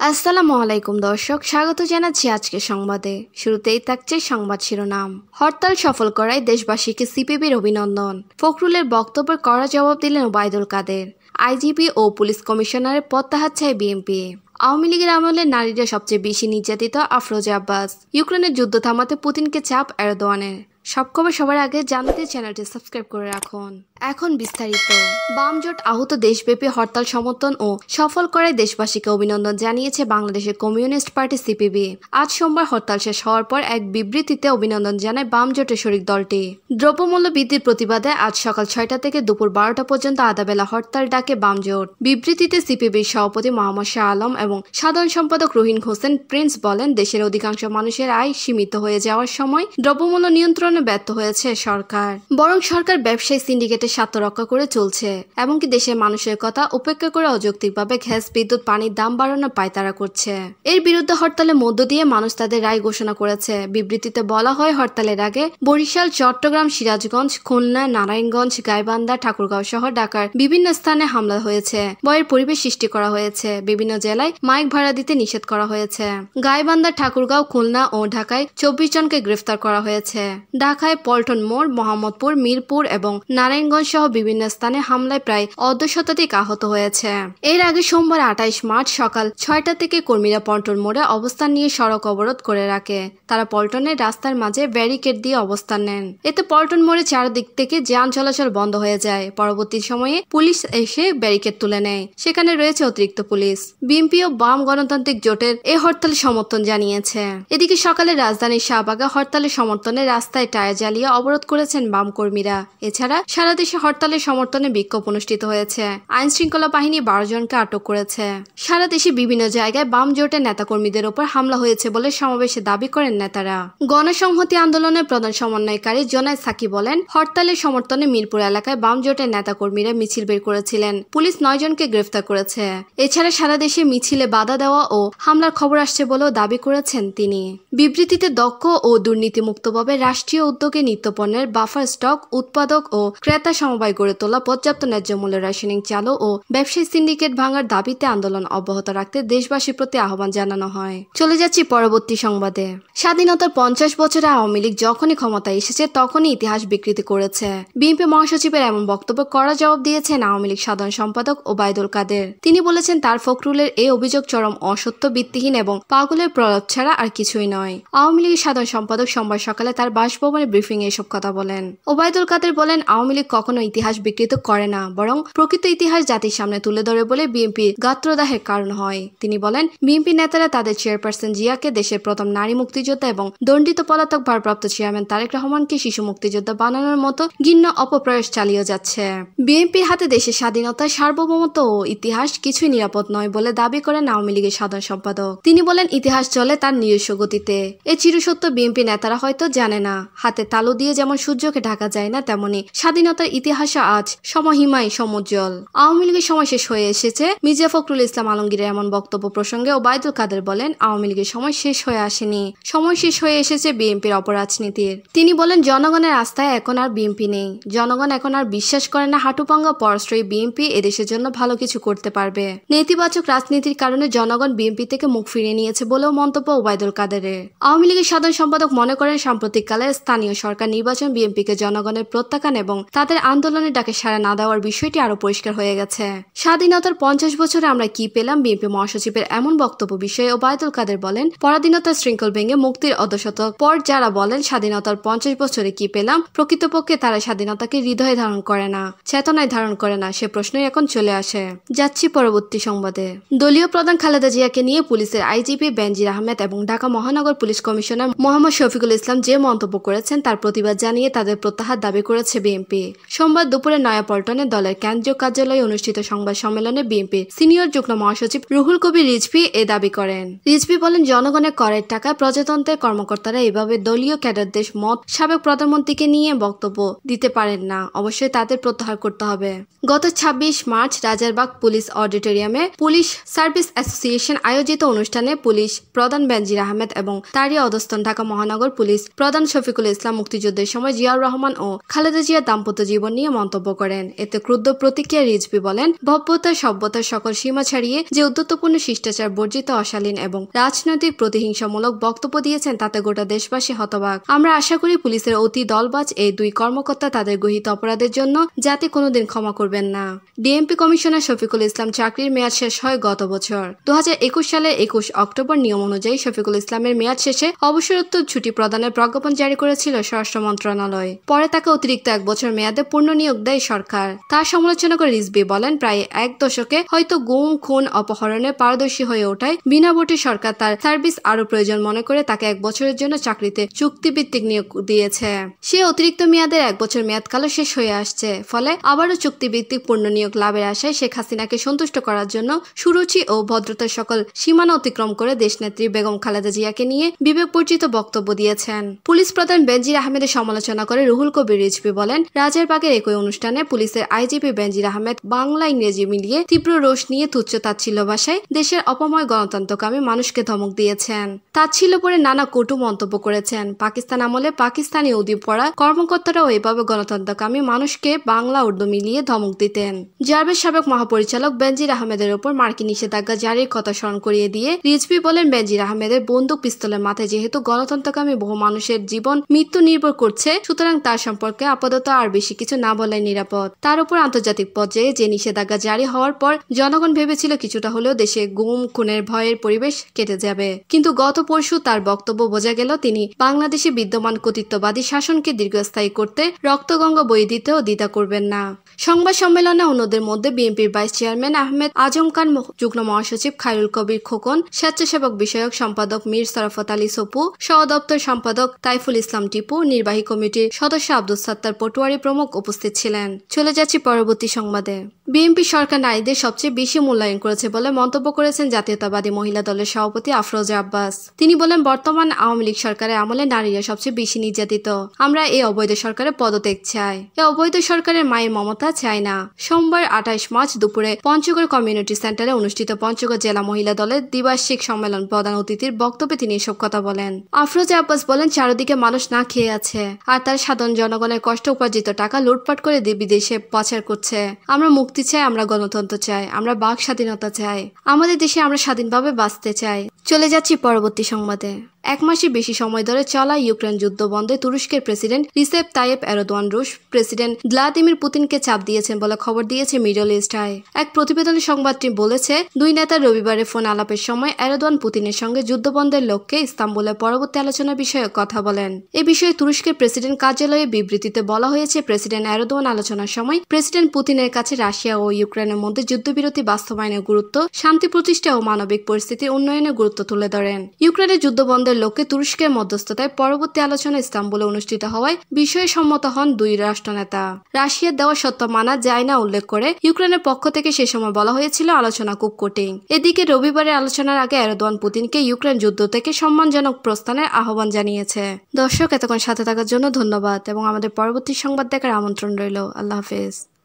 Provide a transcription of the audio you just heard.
আসসালামু আলাইকুম দর্শক, স্বাগত জানাচ্ছি আজকে সংবাদে। শুরুতেই থাকছে সংবাদ শিরোনাম। হরতাল সফল করায় দেশবাসীকে সিপিবির অভিনন্দন। ফখরুলের বক্তব্যের কড়া জবাব দিলেন ওবায়দুল কাদের। আইজিপি ও পুলিশ কমিশনারের প্রত্যাহার চায় বিএনপি আওয়ামী লীগের আমলে নারীরা সবচেয়ে বেশি নির্যাতিত আফরোজা আব্বাস। ইউক্রেনের যুদ্ধ থামাতে পুতিনকে চাপ এরদোয়ানের। সব খবর সবার আগে জানতে চ্যানেলটি সাবস্ক্রাইব করে রাখুন। এখন বিস্তারিত। বাম জোট আহত দেশব্যাপী হরতাল সমর্থন ও সফল করায় দেশবাসীকে অভিনন্দন জানিয়েছে বাংলাদেশের কমিউনিস্ট পার্টি সিপিবি। আজ সোমবার হরতাল শেষ হওয়ার পর এক বিবৃতিতে অভিনন্দন জানায় বাম জোটের শরিক দলটি। দ্রব্যমূল্য বৃদ্ধির প্রতিবাদে আজ সকাল ছয়টা থেকে দুপুর বারোটা পর্যন্ত আদাবেলা হরতাল ডাকে বাম জোট বিবৃতিতে সিপিবির সভাপতি মোহাম্মদ শাহ আলম এবং সাধারণ সম্পাদক রহিন হোসেন প্রিন্স বলেন, দেশের অধিকাংশ মানুষের আয় সীমিত হয়ে যাওয়ার সময় দ্রব্যমূল্য নিয়ন্ত্রণে ব্যর্থ হয়েছে সরকার। বরং সরকার ব্যবসায়ী সিন্ডিকেটের স্বার্থ রক্ষা করে চলছে। এমনকি দেশের মানুষের কথা উপেক্ষা করে অযৌক্তিকভাবে গ্যাস, বিদ্যুৎ, পানির দাম বাড়ানোর পায়তারা করছে। এর বিরুদ্ধে হরতালের মধ্য দিয়ে মানুষ তাদের রায় ঘোষণা করেছে। বিবৃতিতে বলা হয়, হরতালের আগে বরিশাল, চট্টগ্রাম, সিরাজগঞ্জ, খুলনা, নারায়ণগঞ্জ, গাইবান্ধা, ঠাকুরগাঁও সহ ঢাকার বিভিন্ন স্থানে হামলা হয়েছে। বয়ের পরিবেশ সৃষ্টি করা হয়েছে। বিভিন্ন জেলায় মাইক ভাড়া দিতে নিষেধ করা হয়েছে। গাইবান্ধা, ঠাকুরগাঁও, খুলনা ও ঢাকায় চব্বিশ জনকে গ্রেফতার করা হয়েছে। ঢাকায় পল্টন মোড়, মোহাম্মদপুর, মিরপুর এবং নারায়ণগঞ্জ সহ বিভিন্ন স্থানে হামলায় প্রায় অর্ধ শতাধিক আহত হয়েছে। এর আগে সোমবার আঠাইশ মার্চ সকাল ছয়টা থেকে কর্মীরা পল্টন মোড়ে অবস্থান নিয়ে সড়ক অবরোধ করে রাখে। তারা পল্টনের রাস্তার মাঝে ব্যারিকেড দিয়ে অবস্থান নেন। এতে পল্টন মোড়ে চারদিক থেকে যান চলাচল বন্ধ হয়ে যায়। পরবর্তী সময়ে পুলিশ এসে ব্যারিকেড তুলে নেয়। সেখানে রয়েছে অতিরিক্ত পুলিশ। বিএনপি ও বাম গণতান্ত্রিক জোটের এ হরতাল সমর্থন জানিয়েছে। এদিকে সকালে রাজধানীর শাহবাগে হরতালের সমর্থনে রাস্তায় টায়ার জ্বালিয়ে অবরোধ করেছেন বাম কর্মীরা এছাড়া সারা দেশে হরতালের সমর্থনে বিক্ষোভ অনুষ্ঠিত হয়েছে। আইন শৃঙ্খলা বাহিনী বারো জনকে আটক করেছে। সারা দেশে বিভিন্ন জায়গায় বাম জোটের নেতাকর্মীদের ওপর হামলা হয়েছে বলে সমাবেশে দাবি করেন নেতারা। গণসংহতি আন্দোলনের প্রধান সমন্বয়কারী জোনায় সাকি বলেন, হরতালের সমর্থনে মিরপুর এলাকায় বাম জোটের নেতাকর্মীরা মিছিল বের করেছিলেন। পুলিশ নয় জনকে গ্রেফতার করেছে। এছাড়া সারা দেশে মিছিলে বাধা দেওয়া ও হামলার খবর আসছে বলেও দাবি করেছেন তিনি। বিবৃতিতে দক্ষ ও দুর্নীতিমুক্তভাবে রাষ্ট্রীয় উদ্যোগে নিত্যপণ্যের বাফার স্টক, উৎপাদক ও ক্রেতা সমবায় গড়ে তোলা পর্যাপ্ত ন্যায্য মূল্যের রাসায়নিক চালু ও ব্যবসায়ী সিন্ডিকেট ভাঙার দাবিতে আন্দোলন অব্যাহত রাখতে দেশবাসীর প্রতি আহ্বান জানানো হয়। চলে যাচ্ছি পরবর্তী সংবাদে। স্বাধীনতার পঞ্চাশ বছরে আওয়ামী লীগ যখনই ক্ষমতায় এসেছে, তখনই ইতিহাস বিকৃতি করেছে। বিএনপি মহাসচিবের এমন বক্তব্য করা জবাব দিয়েছেন আওয়ামী লীগ সাধারণ সম্পাদক ওবায়দুল কাদের। তিনি বলেছেন, তার ফখরুলের এই অভিযোগ চরম অসত্য, ভিত্তিহীন এবং পাগলের প্রলাপ ছাড়া আর কিছুই নয়। আওয়ামী লীগের সাধারণ সম্পাদক সোমবার সকালে তার বাসভবনে ব্রিফিং এসব কথা বলেন। ওবায়দুল কাদের বলেন, আওয়ামী লীগ কখনো ইতিহাস বিকৃত করে না, বরং প্রকৃত ইতিহাস জাতির সামনে তুলে ধরে বলে বিএনপি গাত্রদাহের কারণ হয়। তিনি বলেন, বিএনপি নেতারা তাদের চেয়ারপারসন জিয়াকে দেশের প্রথম নারী মুক্তিযোদ্ধা এবং দণ্ডিত পলাতক ভারপ্রাপ্ত চেয়ারম্যান তারেক রহমানকে শিশু মুক্তিযোদ্ধা বানানোর মতো ঘিন্ন অপপ্রয়াস চালিয়ে যাচ্ছে। বিএনপির হাতে দেশের স্বাধীনতা, সার্বভৌমত্ব ও ইতিহাস কিছুই নিরাপদ নয় বলে দাবি করেন আওয়ামী লীগের সাধারণ সম্পাদক। তিনি বলেন, ইতিহাস চলে তার নিজস্ব গতিতে। এ চিরসত্য বিএনপি নেতারা হয়তো জানে না। হাতে তালু দিয়ে যেমন সূর্যকে ঢাকা যায় না, তেমনি স্বাধীনতার ইতিহাসে আজ সমহিমায় সমুজ্জ্বল। আওয়ামী লীগের সময় শেষ হয়ে এসেছে মির্জা ফখরুল ইসলাম আলমগীরের এমন বক্তব্য প্রসঙ্গে ওবায়দুল কাদের বলেন, আওয়ামী লীগের সময় শেষ হয়ে আসেনি। সময় শেষ হয়ে এসেছে বিএনপির অপরাজনীতির। তিনি বলেন, জনগণের আস্থায় এখন আর বিএনপি নেই। জনগণ এখন আর বিশ্বাস করে না হাঁটুপাঙ্গা পরশ্রয়ী বিএনপি এদেশের জন্য ভালো কিছু করতে পারবে। নেতিবাচক রাজনীতির কারণে জনগণ বিএনপি থেকে মুখ ফিরিয়ে নিয়েছে বলেও মন্তব্য ওবায়দুল কাদেরের। আওয়ামী লীগের সাধারণ সম্পাদক মনে করেন, সাম্প্রতিককালে স্থানীয় সরকার নির্বাচন বিএনপিকে জনগণের প্রত্যাখ্যান এবং তাদের আন্দোলনের ডাকে সাড়া না দেওয়ার বিষয়টি আরও পরিষ্কার হয়ে গেছে। স্বাধীনতার পঞ্চাশ বছরে আমরা কি পেলাম বিএনপি মহাসচিবের এমন বক্তব্য বিষয়ে ওবায়দুল কাদের বলেন, পরাধীনতার শৃঙ্খল ভেঙে মুক্তির অর্ধশতক পর যারা বলেন স্বাধীনতার পঞ্চাশ বছরে কি পেলাম, প্রকৃতপক্ষে তারা স্বাধীনতাকে হৃদয়ে ধারণ করে না, চেতনায় ধারণ করে না, সে প্রশ্নই এখন চলে আসে। যাচ্ছি পরবর্তী সংবাদে। দলীয় প্রধান খালেদা জিয়াকে নিয়ে পুলিশের আইজিপি বেনজির আহমেদ এবং ঢাকা মহানগর পুলিশ কমিশনার মোহাম্মদ শফিকুল ইসলাম যে মন্তব্য করেছেন তার প্রতিবাদ জানিয়ে তাদের প্রত্যাহার দাবি করেছে বিএনপি। সোমবার দুপুরে নয়াপল্টনে দলের কেন্দ্রীয় কার্যালয়ে অনুষ্ঠিত সংবাদ সম্মেলনে বিএনপির সিনিয়র যুগ্ম মহাসচিব রুহুল কবির রিজভি এ দাবি করেন। রিজভি বলেন, জনগণের করের টাকায় প্রজাতন্ত্রের কর্মকর্তারা এভাবে দলীয় ক্যাডারদের মত সাবেক প্রধানমন্ত্রীকে নিয়ে বক্তব্য দিতে পারেন না। অবশ্যই তাদের প্রত্যাহার করতে হবে। গত ২৬ মার্চ রাজারবাগ পুলিশ অডিটোরিয়ামে পুলিশ সার্ভিস অ্যাসোসিয়েশন আয়োজিত অনুষ্ঠানে পুলিশ প্রধান বেনজির আহমেদ এবং তারই অধস্তন ঢাকা মহানগর পুলিশ প্রধান শফিকুল ইসলাম মুক্তিযুদ্ধের সময় জিয়াউর রহমান ও খালেদা জিয়ার দাম্পত্য জীবন নিয়ে মন্তব্য করেন। এতে ক্রুদ্ধ প্রতিক্রিয়া রিজভি বলেন ভব্যতা সভ্যতার সকল সীমা ছাড়িয়ে যে উদ্যতপূর্ণ শিষ্টাচার বর্জিত অশালীন এবং রাজনৈতিক প্রতিহিংসামূলক বক্তব্য দিয়েছেন, তাতে গোটা দেশবাসী হতবাক। আমরা আশা করি পুলিশের অতি দলবাজ এই দুই কর্মকর্তা তাদের গহিত অপরাধের জন্য জাতি কোনোদিন ক্ষমা করবেন না। ডিএমপি কমিশনার শফিকুল ইসলাম চাকরির মেয়াদ শেষ হয় গত বছর। দু একুশ সালের একুশ অক্টোবর নিয়ম অনুযায়ী শফিকুল ইসলামের মেয়াদ শেষে অবসরোত্তর ছুটি প্রদানের প্রজ্ঞাপন জারি করেছিল স্বরাষ্ট্র মন্ত্রণালয়। পরে তাকে অতিরিক্ত এক বছর মেয়াদে পূর্ণ নিয়োগ দেয় সরকার। তার সমালোচনা করে রিজবি বলেন, প্রায় এক দশকে হয়তো গুম, খুন, অপহরণে পারদর্শী হয়ে ওঠায় বিনা ভোটে সরকার তার সার্ভিস আরও প্রয়োজন মনে করে তাকে এক বছরের জন্য চাকরিতে চুক্তিভিত্তিক নিয়োগ দিয়েছে। সে অতিরিক্ত মেয়াদের এক বছর মেয়াদকালও শেষ হয়ে আসছে, ফলে আবারও চুক্তিভিত্তিক পূর্ণ নিয়োগ লাভের আশায় শেখ হাসিনাকে সন্তুষ্ট করার জন্য সুরুচি ও ভদ্রতার সকল সীমানা অতিক্রম করে দেশনেত্রী বেগম খালেদা জিয়াকে নিয়ে বিবেক বিবেকবর্জিত বক্তব্য দিয়েছেন। পুলিশ প্রধান বেনজির আহমেদের সমালোচনা করে রুহুল কবির রিজভি বলেন রাজারবাগের একই অনুষ্ঠানে পুলিশের আইজিপি বেনজির আহমেদ বাংলা ইংরেজি মিলিয়ে তীব্র রোষ নিয়ে তুচ্ছ তাচ্ছিল্য ভাষায় দেশের অপময় গণতন্ত্রকামী মানুষকে ধমক দিয়েছেন। তাচ্ছিল্য পরে নানা কটু মন্তব্য করেছেন। পাকিস্তান আমলে পাকিস্তানি উদ্দীপ পড়া কর্মকর্তারাও এভাবে গণতন্ত্রকামী মানুষকে বাংলা উর্দু মিলিয়ে ধমক দিতেন। র্যাবের সাবেক মহাপরিচালক বেনজির আহমেদের ওপর মার্কিন নিষেধাজ্ঞা জারির কথা স্মরণ করিয়ে দিয়ে রিজভি বলেন, বেনজির আহমেদের বন্দুক পিস্তলের মাথায় যেহেতু গণতন্ত্রকামী বহু মানুষের জীবন মৃত্যু নির্ভর করছে, সুতরাং তার সম্পর্কে আপাতত আর বেশি কিছু না বলাই নিরাপদ। তার উপর আন্তর্জাতিক পর্যায়ে যে নিষেধাজ্ঞা জারি হওয়ার পর জনগণ ভেবেছিল কিছুটা হলেও দেশে গুম, খুনের ভয়ের পরিবেশ কেটে যাবে। কিন্তু গত পরশু তার বক্তব্য বোঝা গেল তিনি বাংলাদেশে বিদ্যমান কর্তৃত্ববাদী শাসনকে দীর্ঘস্থায়ী করতে রক্তগঙ্গা বই দিতেও দ্বিধা করবেন না। সংবাদ সম্মেলনে অন্যদের মধ্যে বিএনপির ভাইস চেয়ারম্যান আহমেদ আজম খান যুগ্ম মহাসচিব খায়রুল কবির খোকন, স্বেচ্ছাসেবক বিষয়ক সম্পাদক মীর সরাফত আলী সপু, সহ দপ্তর সম্পাদক তাইফুল ইসলাম টিপু, নির্বাহী কমিটির সদস্য আব্দুল সাত্তার পটুয়ারি প্রমুখ উপস্থিত ছিলেন। চলে যাচ্ছি পরবর্তী সংবাদে। বিএনপি সরকার নারীদের সবচেয়ে বেশি মূল্যায়ন করেছে বলে মন্তব্য করেছেন জাতীয়তাবাদী মহিলা দলের সভাপতি আফরোজা আব্বাস। তিনি বলেন, বর্তমান আওয়ামী লীগ সরকারের আমলে নারীরা সবচেয়ে বেশি নির্যাতিত। আমরা এই অবৈধ সরকারের পদত্যাগ চাই। এই অবৈধ সরকারের মায়ের মমতা চাই না। সোমবার আঠাইশ মার্চ দুপুরে পঞ্চগড় কমিউনিটি সেন্টারে অনুষ্ঠিত পঞ্চগড় জেলা মহিলা দলের দ্বিবার্ষিক সম্মেলন প্রধান অতিথির বক্তব্যে তিনি এসব কথা বলেন। আফরোজা আব্বাস বলেন, চারদিকে মানুষ না খেয়ে আছে। আর তার সাধারণ জনগণের কষ্ট উপার্জিত টাকা লুটপাট করে বিদেশে পাচার করছে। আমরা মুক্তি চাই, আমরা গণতন্ত্র চাই, আমরা বাক স্বাধীনতা চাই। আমাদের দেশে আমরা স্বাধীনভাবে বাঁচতে চাই। চলে যাচ্ছি পরবর্তী সংবাদে। এক মাসের বেশি সময় ধরে চলা ইউক্রেন যুদ্ধ বন্ধে তুরস্কের প্রেসিডেন্ট রিসেপ তাইয়েব এরদোয়ান রুশ। প্রেসিডেন্ট ভ্লাদিমির পুতিনকে চাপ দিয়েছেন বলে খবর দিয়েছে মিডল ইস্ট আই এক প্রতিবেদনে সংবাদটি বলেছে, দুই নেতা রবিবারে ফোন আলাপের সময় এরদোয়ান পুতিনের সঙ্গে যুদ্ধবন্ধের লক্ষ্যে ইস্তাম্বুলে পরবর্তী আলোচনা বিষয়ে কথা বলেন। এ বিষয়ে তুরস্কের প্রেসিডেন্ট কার্যালয়ে বিবৃতিতে বলা হয়েছে, প্রেসিডেন্ট এরদোয়ান আলোচনার সময় প্রেসিডেন্ট পুতিনের কাছে রাশিয়া ও ইউক্রেনের মধ্যে যুদ্ধবিরতি বাস্তবায়নের গুরুত্ব, শান্তি প্রতিষ্ঠা ও মানবিক পরিস্থিতির উন্নয়নের গুরুত্ব তুলে ধরেন। ইউক্রেনের যুদ্ধবন্ধের লক্ষ্যে তুরস্কের মধ্যস্থতায় পরবর্তী আলোচনা ইস্তাম্বুলে অনুষ্ঠিত হওয়ায় বিষয়ে সম্মত হন দুই রাষ্ট্রনেতা। রাশিয়ার দেওয়া সত্য মানা যায় না উল্লেখ করে ইউক্রেনের পক্ষ থেকে সে সময় বলা হয়েছিল আলোচনা খুব কঠিন। এদিকে রবিবারের আলোচনার আগে এরদোয়ান পুতিনকে ইউক্রেন যুদ্ধ থেকে সম্মানজনক প্রস্থানের আহ্বান জানিয়েছে। দর্শক, এতক্ষণ সাথে থাকার জন্য ধন্যবাদ এবং আমাদের পরবর্তী সংবাদ দেখার আমন্ত্রণ রইল। আল্লাহ হাফেজ।